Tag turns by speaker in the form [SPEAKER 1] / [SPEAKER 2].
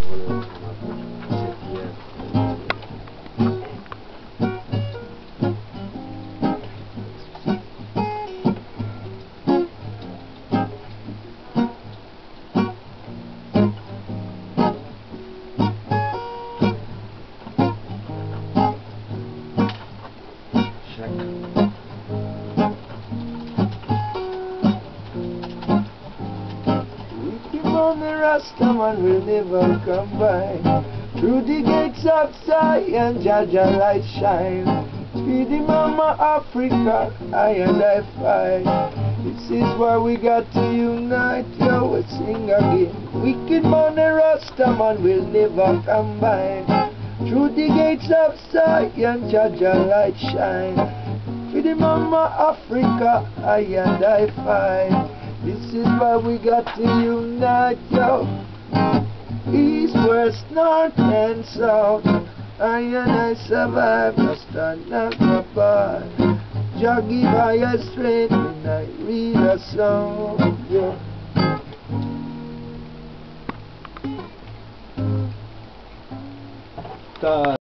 [SPEAKER 1] Naona
[SPEAKER 2] On the Rastaman will never come by. Through the gates of Zion, Jah Jah light shine. Speedy Mama Africa, I and I fight. This is why we got to unite, yo, we sing again. Wicked man and Rastaman will never combine. Through the gates of Zion, Jah Jah light shine. Speedy Mama Africa, I and I fight. This is why we got to unite, yo. East, west, north, and south. I and I survive, no stand up apart. Jah by a strength when I read a song, yeah.
[SPEAKER 1] Ta